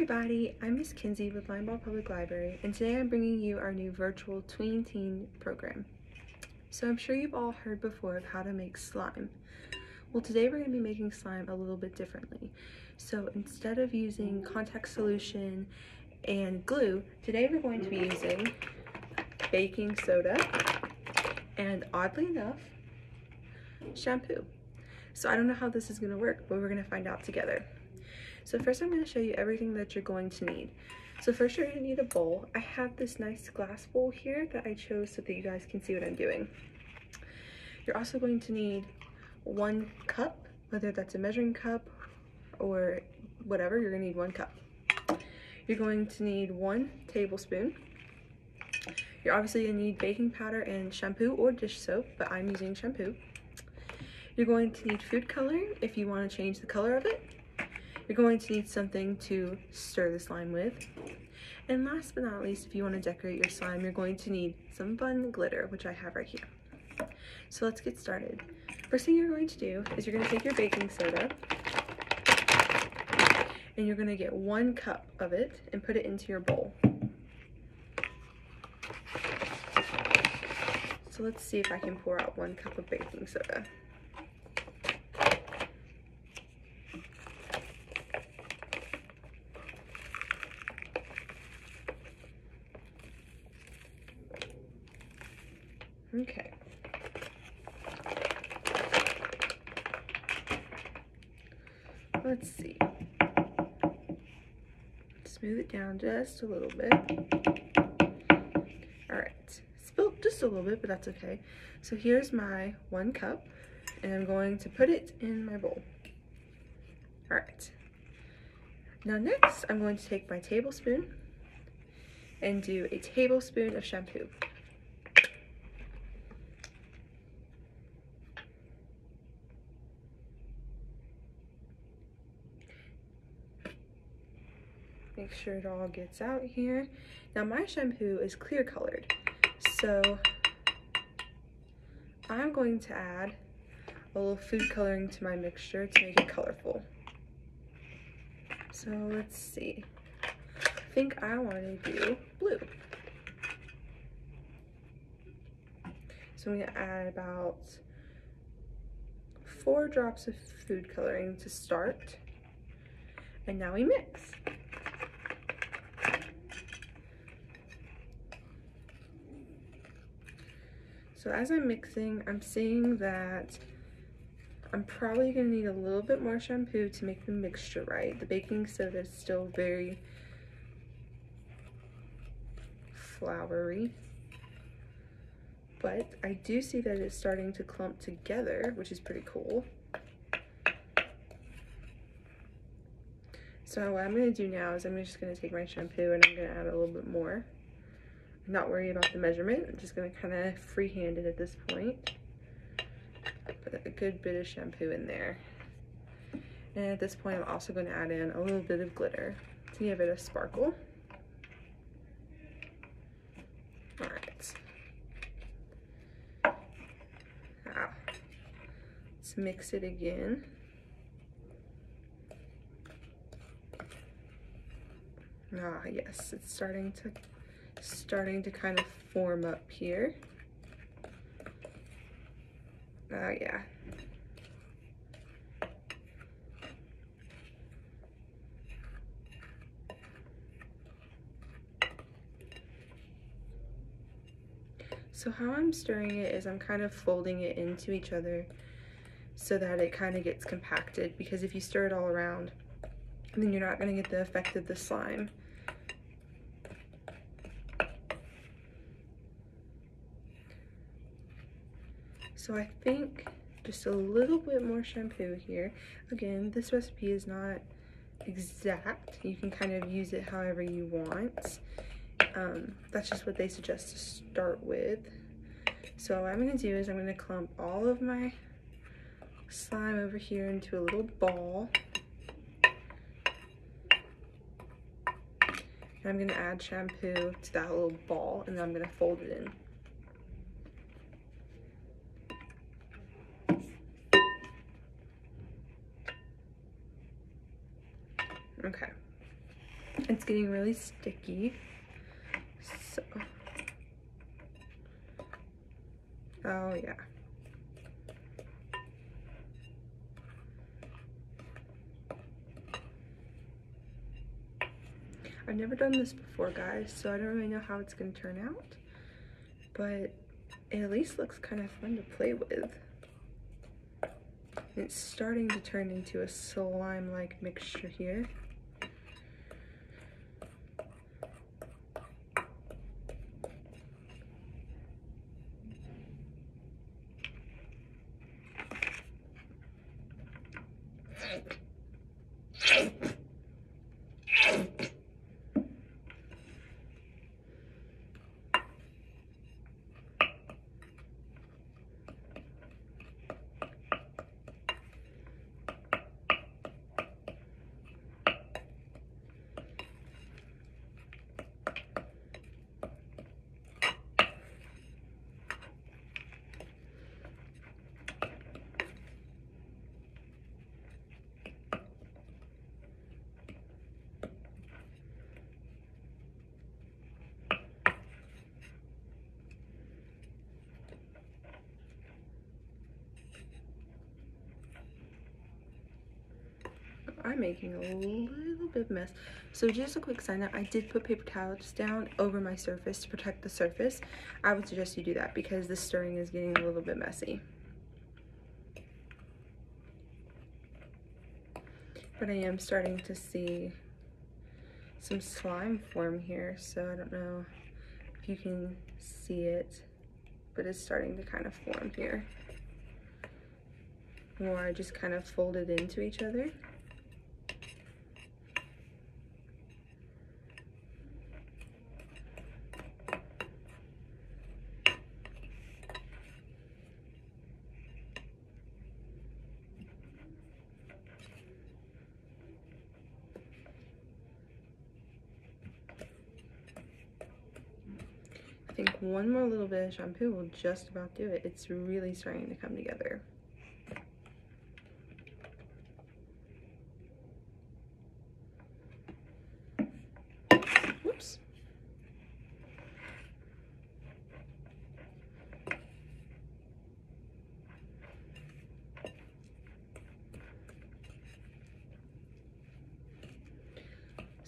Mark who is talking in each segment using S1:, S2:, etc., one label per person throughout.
S1: everybody, I'm Miss Kinsey with Linebaugh Public Library and today I'm bringing you our new virtual tween teen program. So I'm sure you've all heard before of how to make slime. Well today we're going to be making slime a little bit differently. So instead of using contact solution and glue, today we're going to be using baking soda and oddly enough, shampoo. So I don't know how this is going to work, but we're going to find out together. So first I'm going to show you everything that you're going to need. So first you're going to need a bowl. I have this nice glass bowl here that I chose so that you guys can see what I'm doing. You're also going to need one cup, whether that's a measuring cup or whatever, you're going to need one cup. You're going to need one tablespoon. You're obviously going to need baking powder and shampoo or dish soap, but I'm using shampoo. You're going to need food coloring if you want to change the color of it. You're going to need something to stir the slime with. And last but not least, if you want to decorate your slime, you're going to need some fun glitter, which I have right here. So let's get started. First thing you're going to do is you're going to take your baking soda and you're going to get one cup of it and put it into your bowl. So let's see if I can pour out one cup of baking soda. Okay. Let's see. Smooth it down just a little bit. All right, spilled just a little bit, but that's okay. So here's my one cup, and I'm going to put it in my bowl. All right. Now next, I'm going to take my tablespoon and do a tablespoon of shampoo. Make sure it all gets out here. Now my shampoo is clear colored, so I'm going to add a little food coloring to my mixture to make it colorful. So let's see. I think I want to do blue. So I'm going to add about four drops of food coloring to start. And now we mix. So as I'm mixing, I'm seeing that I'm probably gonna need a little bit more shampoo to make the mixture right. The baking soda is still very floury. But I do see that it's starting to clump together, which is pretty cool. So what I'm gonna do now is I'm just gonna take my shampoo and I'm gonna add a little bit more not worry about the measurement. I'm just gonna kind of freehand it at this point. Put a good bit of shampoo in there. And at this point, I'm also gonna add in a little bit of glitter to give it a sparkle. All right. Now, let's mix it again. Ah, yes, it's starting to starting to kind of form up here. Oh yeah. So how I'm stirring it is I'm kind of folding it into each other so that it kind of gets compacted because if you stir it all around, then you're not going to get the effect of the slime. So I think just a little bit more shampoo here. Again, this recipe is not exact. You can kind of use it however you want. Um, that's just what they suggest to start with. So what I'm going to do is I'm going to clump all of my slime over here into a little ball. And I'm going to add shampoo to that little ball and then I'm going to fold it in. It's getting really sticky. So. Oh, yeah. I've never done this before, guys, so I don't really know how it's going to turn out. But it at least looks kind of fun to play with. It's starting to turn into a slime-like mixture here. back. Making a little bit of mess. So just a quick sign up, I did put paper towels down over my surface to protect the surface. I would suggest you do that because the stirring is getting a little bit messy. But I am starting to see some slime form here, so I don't know if you can see it, but it's starting to kind of form here. Or just kind of fold it into each other. Think one more little bit of shampoo will just about do it. It's really starting to come together.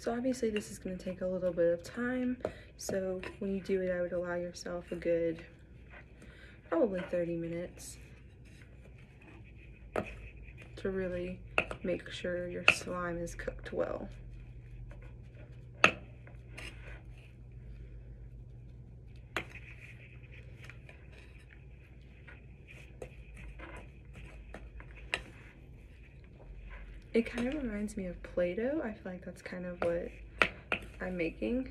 S1: So obviously this is going to take a little bit of time. So when you do it, I would allow yourself a good, probably 30 minutes to really make sure your slime is cooked well. It kind of reminds me of Play-Doh. I feel like that's kind of what I'm making.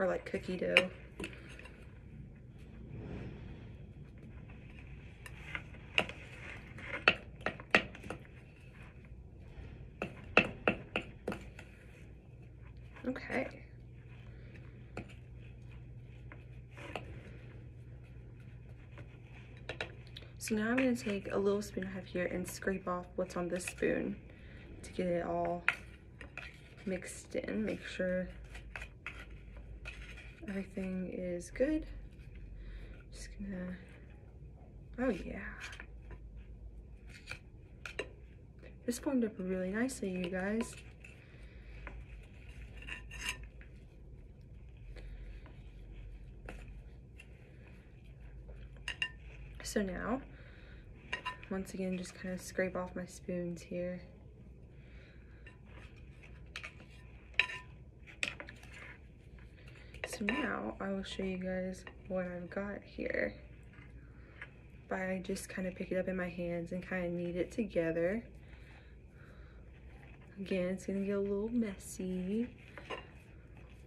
S1: Or like cookie dough. Okay. So now I'm to take a little spoon I have here and scrape off what's on this spoon to get it all mixed in. Make sure everything is good. Just gonna, oh yeah. This formed up really nicely, you guys. So now, once again, just kind of scrape off my spoons here. So now I will show you guys what I've got here. By just kind of pick it up in my hands and kind of knead it together. Again, it's gonna get a little messy,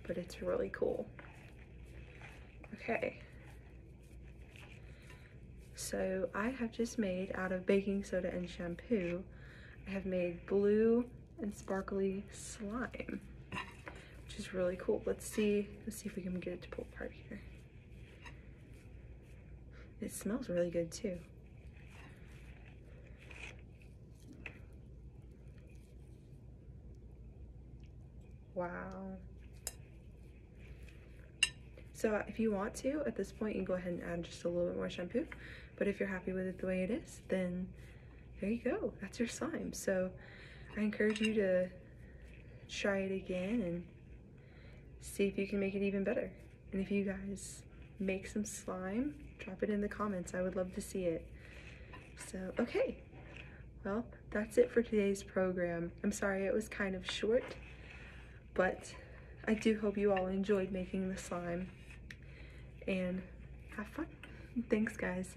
S1: but it's really cool. Okay. So I have just made out of baking soda and shampoo, I have made blue and sparkly slime, which is really cool. Let's see, let's see if we can get it to pull apart here. It smells really good too. Wow. So if you want to, at this point, you can go ahead and add just a little bit more shampoo. But if you're happy with it the way it is, then there you go. That's your slime. So I encourage you to try it again and see if you can make it even better. And if you guys make some slime, drop it in the comments. I would love to see it. So, okay. Well, that's it for today's program. I'm sorry it was kind of short, but I do hope you all enjoyed making the slime and have fun. Thanks, guys.